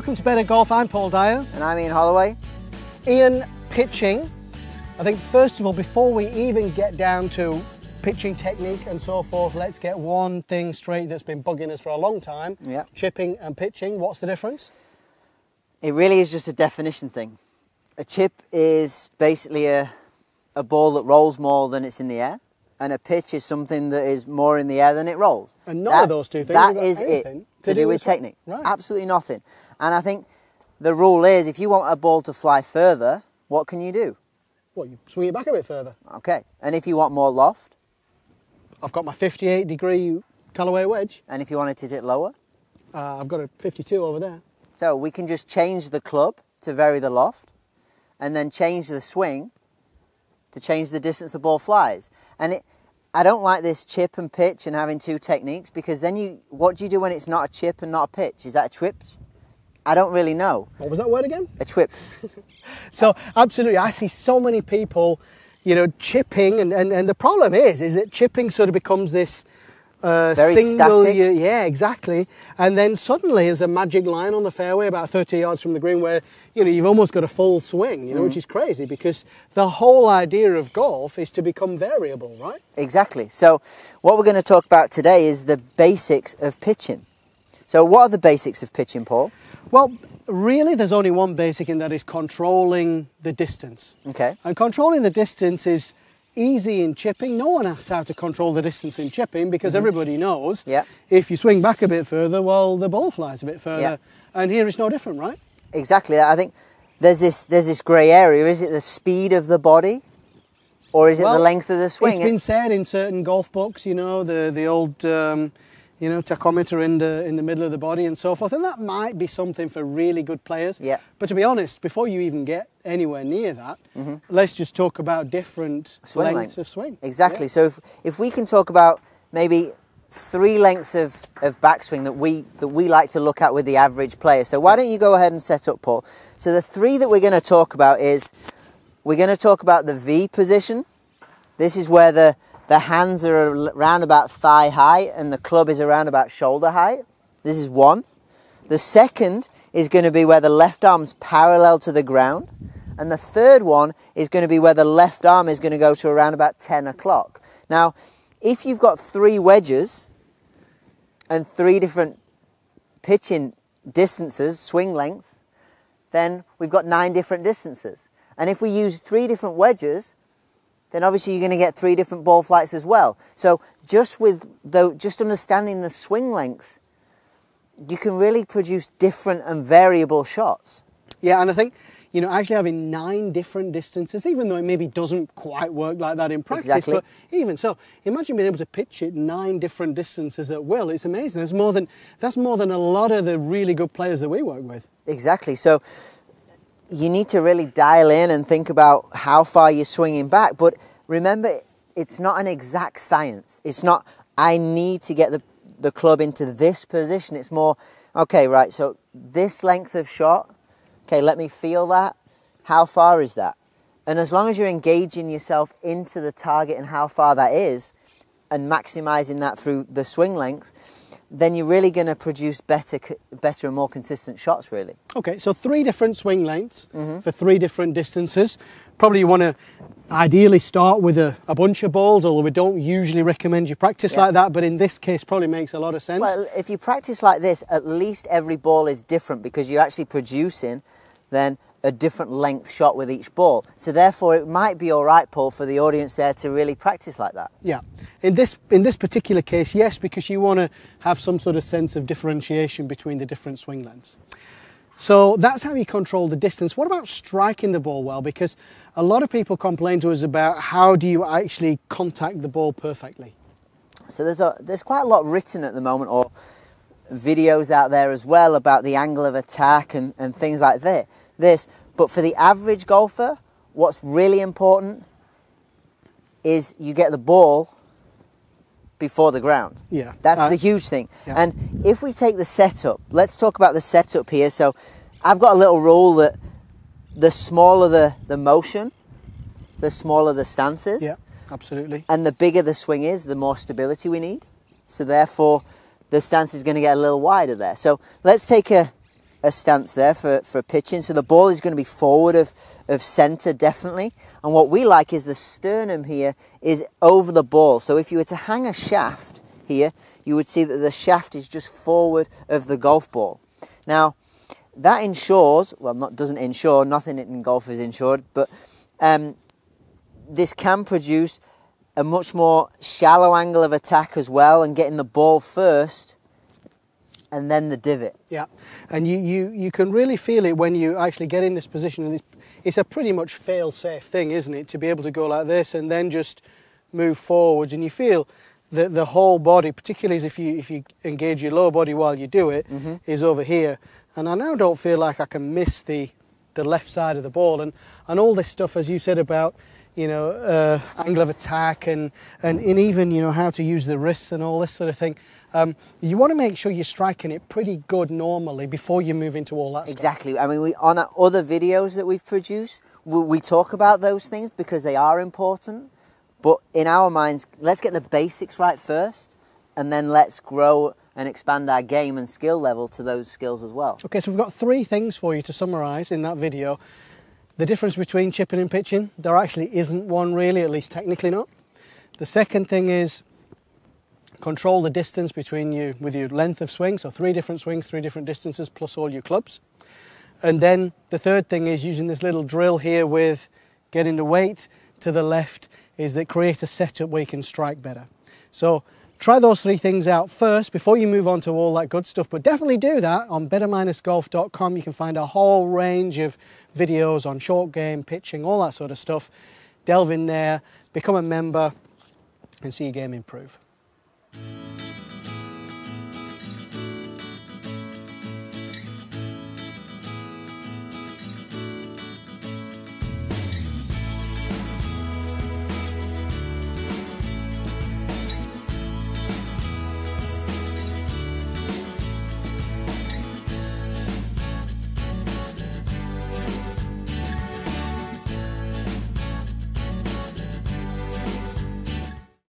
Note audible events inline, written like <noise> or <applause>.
Welcome to Better Golf. I'm Paul Dyer. And I'm Ian Holloway. Ian, pitching. I think first of all, before we even get down to pitching technique and so forth, let's get one thing straight that's been bugging us for a long time. Yeah. Chipping and pitching. What's the difference? It really is just a definition thing. A chip is basically a, a ball that rolls more than it's in the air, and a pitch is something that is more in the air than it rolls. And none of those two things That is anything it to, do, with swing. technique. Right. Absolutely nothing. And I think the rule is if you want a ball to fly further, what can you do? Well, you swing it back a bit further? Okay. And if you want more loft, I've got my 58 degree Callaway wedge. and if you want to hit it lower, Uh, I've got a 52 over there. so we can just change the club to vary the loft, and then change the swing to change the distance the ball flies. And it, I don't like this chip and pitch and having two techniques because then you, what do you do when it's not a chip and not a pitch? Is that a trip? I don't really know. What was that word again? A trip. <laughs> So absolutely, I see so many people, you know, chipping, and, and, and the problem is, is that chipping sort of becomes this uh, Very single, static. yeah, yeah, exactly. And then suddenly there's a magic line on the fairway about 30 yards from the green where, you know, you've almost got a full swing, you know, Mm. which is crazy because the whole idea of golf is to become variable, right? Exactly. So, what we're going to talk about today is the basics of pitching. So, what are the basics of pitching, Paul? Well, really, there's only one basic, and that is controlling the distance. Okay. And controlling the distance is easy in chipping. No one asks how to control the distance in chipping because everybody knows. Yeah. if you swing back a bit further, well, the ball flies a bit further. Yeah. And here it's no different, right? Exactly. I think there's this there's this grey area. Is it the speed of the body, or is it Well, the length of the swing? It's been said in certain golf books, you know, the the old, um, you know, tachometer in the in the middle of the body and so forth, and that might be something for really good players. Yeah. But to be honest, before you even get anywhere near that, let's just talk about different Mm-hmm. swing lengths lengths. of swing. Exactly. Yeah. So if, if we can talk about maybe three lengths of, of backswing that we that we like to look at with the average player. So why don't you go ahead and set up, Paul? So the three that we're going to talk about is we're going to talk about the V position. This is where the the hands are around about thigh height and the club is around about shoulder height. This is one. The second is going to be where the left arm's parallel to the ground. And the third one is going to be where the left arm is going to go to around about 10 o'clock. Now, if you've got three wedges and three different pitching distances, swing lengths, then we've got nine different distances. And if we use three different wedges, then obviously you're going to get three different ball flights as well. So just with though just understanding the swing length, you can really produce different and variable shots. Yeah, and I think you know actually having nine different distances, even though it maybe doesn't quite work like that in practice, Exactly. but even so, imagine being able to pitch it nine different distances at will. It's amazing. There's more than that's more than a lot of the really good players that we work with. Exactly. So you need to really dial in and think about how far you're swinging back. But remember, it's not an exact science. It's not, I need to get the, the club into this position. It's more, okay, right, so this length of shot, okay, let me feel that. How far is that? And as long as you're engaging yourself into the target and how far that is, and maximizing that through the swing length, then you're really going to produce better, better and more consistent shots, really. Okay, so three different swing lengths Mm-hmm. for three different distances. Probably you want to ideally start with a, a bunch of balls, although we don't usually recommend you practice Yeah. like that, but in this case probably makes a lot of sense. Well, if you practice like this, at least every ball is different because you're actually producing then a different length shot with each ball. So therefore, it might be all right, Paul, for the audience there to really practice like that. Yeah. In this in this particular case, yes, because you want to have some sort of sense of differentiation between the different swing lengths. So that's how you control the distance. What about striking the ball well? Because a lot of people complain to us about how do you actually contact the ball perfectly. So there's a there's quite a lot written at the moment, or videos out there as well about the angle of attack and, and things like that. This, but for the average golfer, what's really important is you get the ball before the ground. Yeah. That's Uh, the huge thing. yeah. And if we take the setup, let's talk about the setup here. So I've got a little rule that the smaller the, the motion, the smaller the stances. Yeah, absolutely. And the bigger the swing is, the more stability we need. So therefore, the stance is going to get a little wider there. So let's take a, a stance there for, for pitching. So the ball is going to be forward of, of centre definitely. And what we like is the sternum here is over the ball. So if you were to hang a shaft here, you would see that the shaft is just forward of the golf ball. Now, that ensures, well, not doesn't ensure, nothing in golf is insured, but um, this can produce a much more shallow angle of attack as well and getting the ball first and then the divot. Yeah, and you, you, you can really feel it when you actually get in this position. And it's, it's a pretty much fail-safe thing, isn't it, to be able to go like this and then just move forwards. And you feel that the whole body, particularly if you if you engage your lower body while you do it, Mm-hmm. is over here. And I now don't feel like I can miss the the left side of the ball and and all this stuff as you said about you know uh, angle of attack and, and and even you know how to use the wrists and all this sort of thing. Um, you want to make sure you're striking it pretty good normally before you move into all that stuff. Exactly. I mean, we on our other videos that we've produced, we, we talk about those things because they are important. But in our minds, let's get the basics right first, and then let's grow and expand our game and skill level to those skills as well. Okay, so we've got three things for you to summarise in that video. The difference between chipping and pitching, there actually isn't one really, at least technically not. The second thing is control the distance between you with your length of swing, so three different swings, three different distances plus all your clubs. And then the third thing is using this little drill here with getting the weight to the left is that create a setup where you can strike better. So try those three things out first before you move on to all that good stuff. But definitely do that on better-golf.com. You can find a whole range of videos on short game, pitching, all that sort of stuff. Delve in there, become a member, and see your game improve. Thank you.